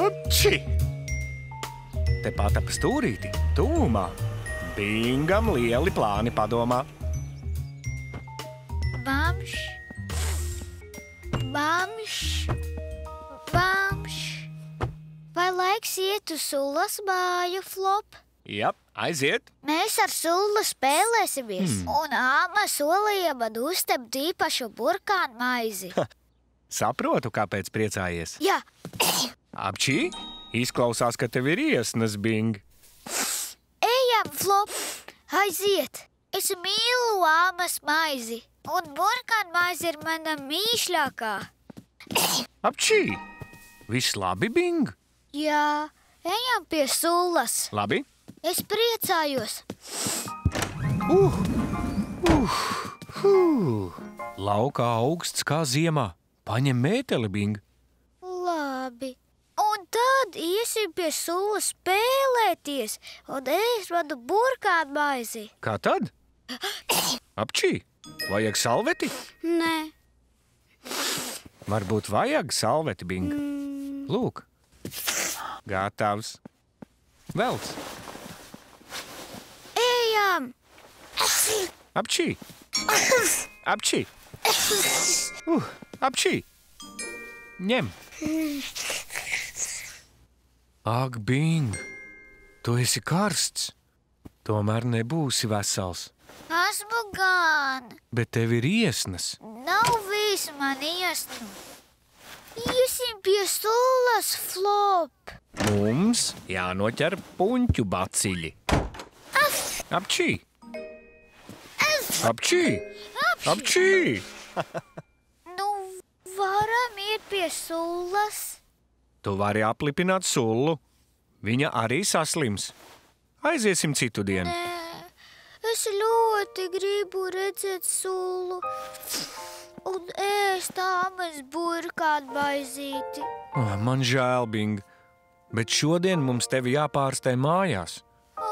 Apči! Tepat ap stūrīti, tūmā. Bingam lieli plāni padomā. Bamš, bamš, bamš. Vai laiks iet uz sulas māju, flop? Jā, aiziet! Mēs ar sulu spēlēsimies, mm. un āma solīja man uztept īpašu burkānu maizi. Saprotu, kāpēc priecājies. Jā, Apčī, izklausās, ka tev ir iesnas, Bing. ejam, flop, aiziet! Es mīlu āmas maizi, un burkānu maize ir mana mīļākā. Apčī! Viss labi, Bing? Jā, ejam pie sulas. Labi. Es priecājos. Laukā augsts kā ziemā. Paņem mēteli, Bing. Labi. Un tad iesim pie sulas spēlēties, un es vadu burkānu maizi. Kā tad? Apčī! Vajag salveti? Nē, Varbūt vajag salveti, Bing. Lūk, gatavs. Velc, ejam! apčī! Apčī! Uh, apčī! Ņem! Ak, Bing! Tu esi karsts! Tomēr nebūsi vesels, Esmu gan! bet tev ir iesnas. Nav viss man iesnu. Iesim pie sulas, flop! Mums jānoķer puņķu baciļi. Apčī! Apčī! Apčī! Nu, varam iet pie sulas. Tu vari aplipināt sulu. Viņa arī saslims. Aiziesim citu dienu. Nē, es ļoti gribu redzēt sulu un ēst tāmas burkānu maizīti. Oh, man žēl, Bing, bet šodien mums tevi jāpārstē mājās. Ā,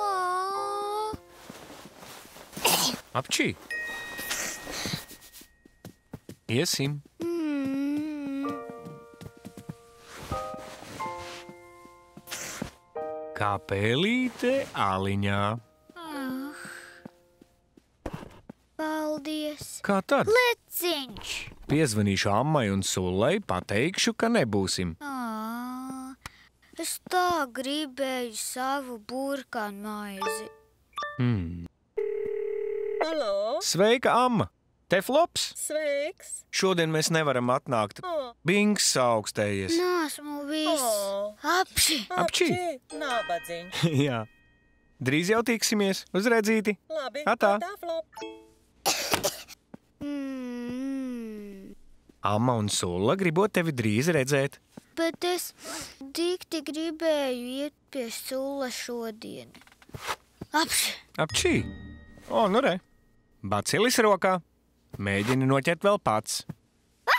Apčī! Iesim! mm, Kā pēlīte āliņā. ah. Paldies! Kā tad? Leciņš! Piezvanīšu ammai un sulai, pateikšu, ka nebūsim. Ā, Es tā gribēju savu burkānu maizi. Hmm. Halo! Sveika, amma! Te flops! Sveiks! Šodien mēs nevaram atnākt. O, Bings augstējies. Nāsmu viss! o, Apši! Apčī. Nabadzīņš! Jā. Drīz jau tiksimies. Uz redzīti! Labi, Atā. tā flop! Mm, Amma un Sulla gribot tevi drīz redzēt. bet es dikti gribēju iet pie sula šodien. Apši! Apčī! O, nu re! Bacilis rokā! Mēģini noķert vēl pats.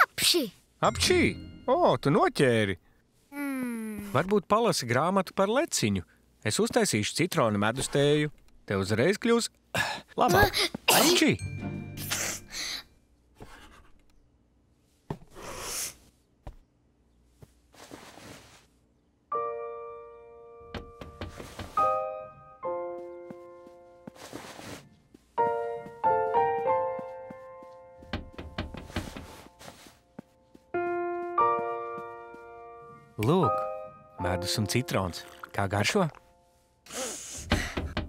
Apši! Apčī! O, tu noķēri! Mm, Varbūt palasi grāmatu par leciņu. Es uztaisīšu citronu medus tēju. Tev uzreiz kļūs labāk. Apčī! Medus un citrons. Kā garšo?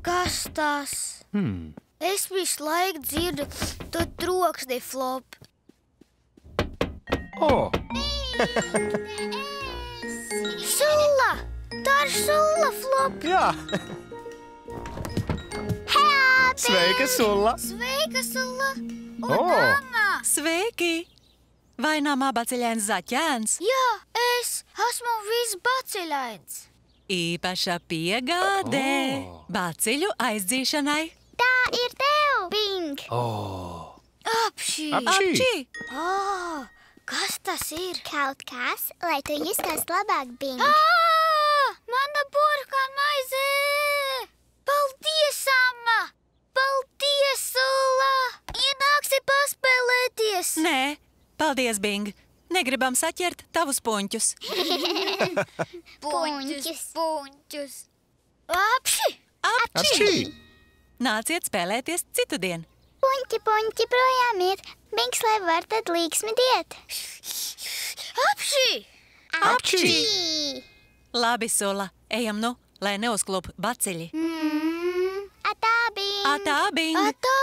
kas tas? Hmm. Es visu laiku dzirdu to troksni flop. O, Sula! Tā ir sula flop! jā! Sveika, Sulla! Sveika, sula! Un O! mamma! Sveiki! Vai namā baciļēns zaķēns? Jā, es esmu visbaciļains. Īpaša piegāde O! baciļu aizdzīšanai. Tā ir tev, Bing! O, Apšī! Apšī! Apči! Oh, kas tas ir? Kaut kas, lai tu justos labāk, Bing. Ah, mana burkāna maize! Paldies, Amma! Paldies, Sula! Ienāksi paspēlēties! Nē, paldies, Bing! Negribam saķert tavus puņķus. Puņķus. puņķus. Apši! Apšī! Nāciet spēlēties citu dienu. Puņķi, puņķi projām ir. Bings, lai var tad līksmi diet. Apši! Apšī! Labi, Sula, ejam nu, lai neuzklūp baciļi. Mm, atā bija. Atā, Bing! Atā!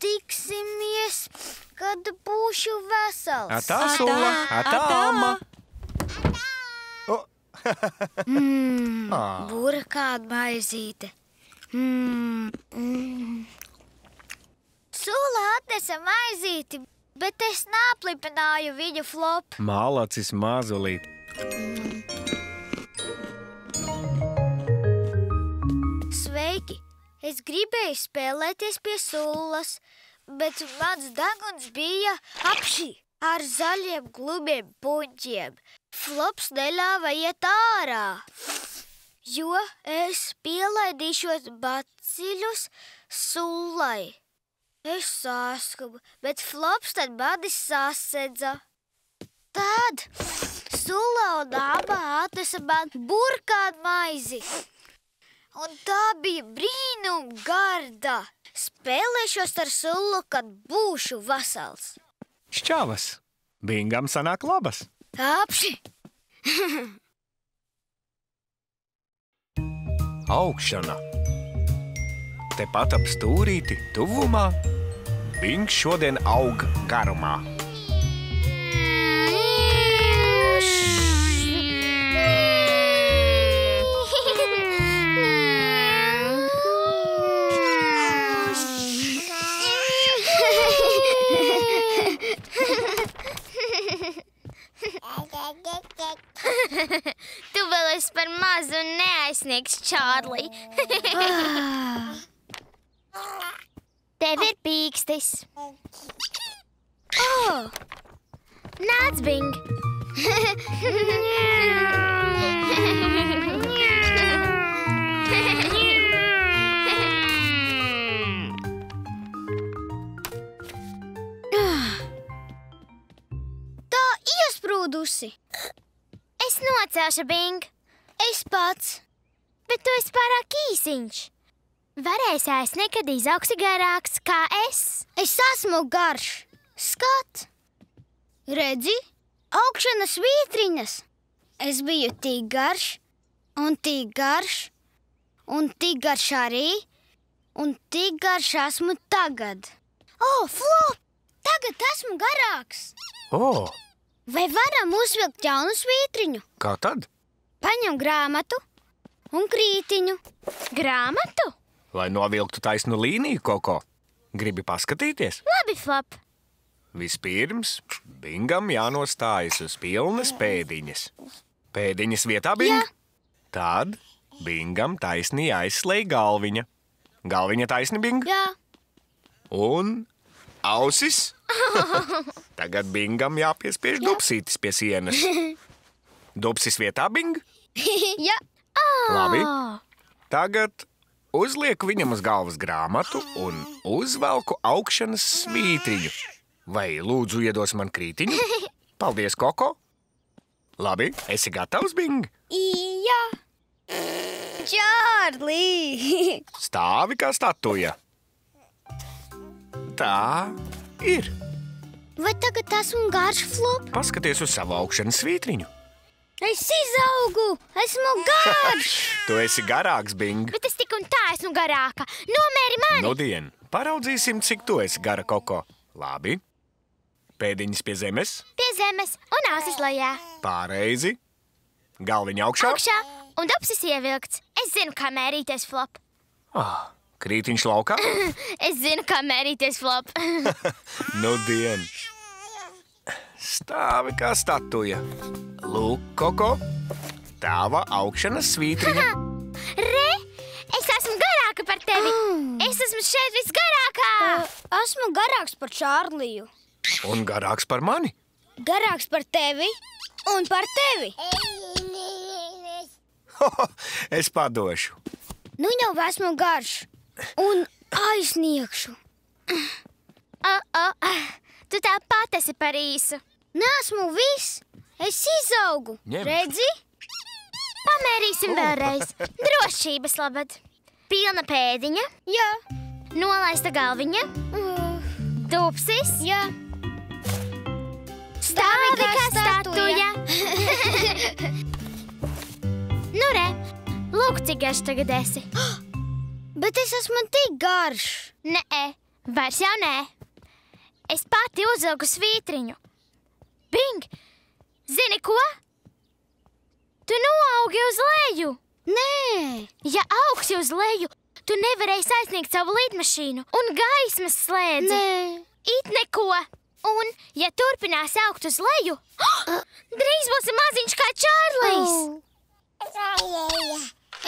Tiksimies, kad būšu vesels. Atā, sula! Atā, amma! Burkāda maizīte. Mm. Mm. Sula atnesa maizīti, bet es nāplipināju viņu flopu. Mālacis mazulīt. Sveiki! Es gribēju spēlēties pie sulas, bet mans deguns bija apšī ar zaļiem glumiem puņķiem. Flops neļāva iet ārā, jo es pielaidīšos baciļus sulai. Es saskumu, bet flops tad mani sasedza. Tad sula un aba atnesa man burkānu maizi. Un tā bija brīnum garda. Spēlēšos ar sulu, kad būšu vesels. Šķavas! Bingam sanāk labas! Apši! Augšana! Tepat ap stūrīti, tuvumā, Bings šodien aug garumā. Čārlī. Tev ir pīkstis. Oh! Nāc, Bing! Iesprūdusi! Es nocelšu, Bing! Es pats! Bet tu esi pārāk īsiņš. Varēsi aizsniegt, kad izaugsi garāks kā es. Es esmu garš! Skat! Redzi, augšanas vītriņas! Es biju tik garš, un tik garš, un tik garš arī, un tik garš esmu tagad. O, flop! Tagad esmu garāks! O, Vai varam uzvilkt jaunu svītriņu? kā tad? Paņem grāmatu un krītiņu. Grāmatu? Lai novilktu taisnu līniju, Koko, gribi paskatīties? Labi, Flop. Vispirms Bingam jānostājas uz pilnas pēdiņas. Pēdiņas vietā Bing. Tad Bingam taisni jāizslēg galviņa. Galviņa taisni Bing. Jā, Un ausis. Tagad Bingam jāpiespiež dubsītis pie sienas. Dubsis vietā Bing. jā. Labi. Tagad uzlieku viņam uz galvas grāmatu un uzvelku augšanas svītriņu. Vai lūdzu iedos man krītiņu? Paldies, Koko! Labi, esi gatavs, Bing! jā. Čārlī! Stāvi kā statuja. Tā ir. Vai tagad esmu garš flop? Paskaties uz savu augšanas svītriņu. Es izaugu! Esmu garš! Tu esi garāks, Bing. Bet es tik un tā esmu garāka. Nomēri mani! Nu, dien, paraudzīsim, cik tu esi gara koko. Labi. Pēdiņas pie zemes, Pie zemes un ausis lejā. pārreizi. Galviņa augšā. Augšā un dubsis ievilkts. Es zinu, kā mērīties, Flop. Ah, krītiņš laukā. Es zinu, kā mērīties, Flop. Nu, dien. Stāvi kā statuja. Lūk, koko. Tava augšanas svītriņa. Re! Es esmu garāka par tevi! Es esmu šeit visgarākā! Esmu garāks par Čārliju. Un garāks par mani. Garāks par tevi un par tevi. es padošu. Nu jau esmu garš un aizniegšu. O, o, tu tāpat esi par īsu. Nesmu viss. Es izaugu. Ņem. Redzi? Pamērīsim vēlreiz. Drošības labad. Pilna pēdiņa, Jā. nolaista galviņa, tupsis, jā. stāvi kā statuja. nu, re, lūk, cik garš tagad esi. Bet es esmu tik garš. Nē, vairs jau nē. Es pati uzvilku svītriņu. Bing! Zini ko? Tu noaugi uz leju! Nē, Ja augsi uz leju, tu nevarēsi aizsniegt savu lidmašīnu un gaismas slēdzi. nē. It neko! Un, ja turpinās augt uz leju, drīz būs maziņš kā Čārlis!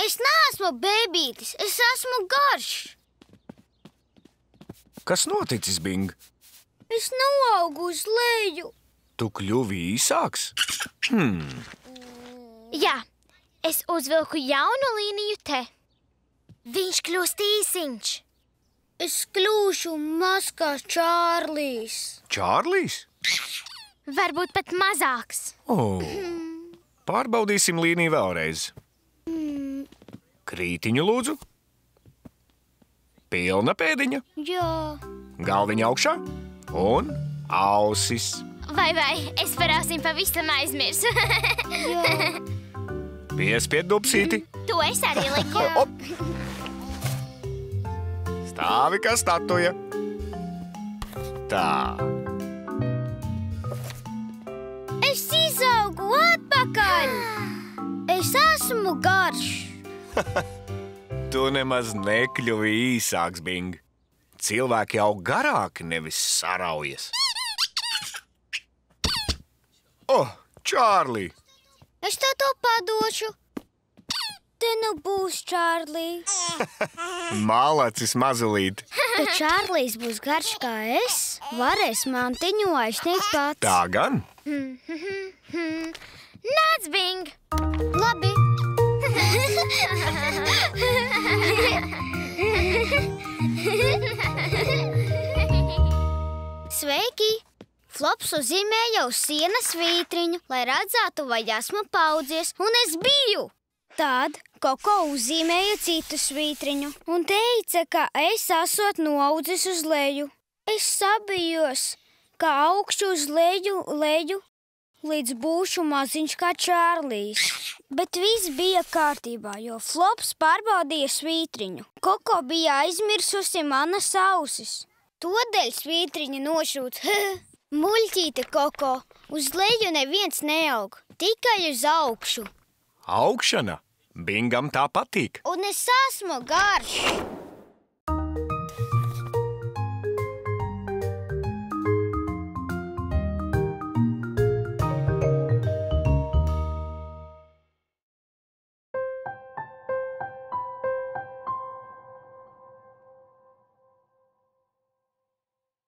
Es neesmu bebītis, es esmu garš. Kas noticis, Bing? Es noaugu uz leju. Tu kļuvi īsāks? Hmm, Jā, es uzvilku jaunu līniju te. Viņš kļūst īsiņš. Es kļūšu mazs kā Čārlis. Čārlis? Varbūt pat mazāks. Oh. Pārbaudīsim līniju vēlreiz. Krītiņu lūdzu. Pilna pēdiņa, Jā, galviņa augšā un ausis. Vai, vai, es par ausīm pavisam aizmirsu. Piespied dubsīti, to es arī liku. Stāvi kā statuja. Tā, es izaugu atpakaļ. Es esmu garš. tu nemaz nekļuvi īsāks, Bing. Cilvēki jau garāki, nevis saraujas. Oh, Čārlī! Es tev to padošu. Te nu būs Čārlis. Malacis mazulīt. Kad Čārlis būs garš kā es, varēs mantiņu aizsniegt pats. Tā gan. Nāc, Bing! Labi. Sveiki! Flops uzzīmēja uz sienas vītriņu, lai redzētu, vai esmu paudzies, un es biju. Tad Koko uzzīmēja citu svītriņu un teica, ka es esot noaudzis uz leju. Es sabijos, ka augšu uz leju, leju, līdz būšu maziņš kā Čārlis. Bet viss bija kārtībā, jo Flops pārbaudīja svītriņu. Koko bija aizmirsusi manas ausis. Todēļ svītriņa nošūts. Muļķīte, Koko, uz leju neviens neaug, tikai uz augšu. Augšana! Bingam tā patīk. Un es esmu garš.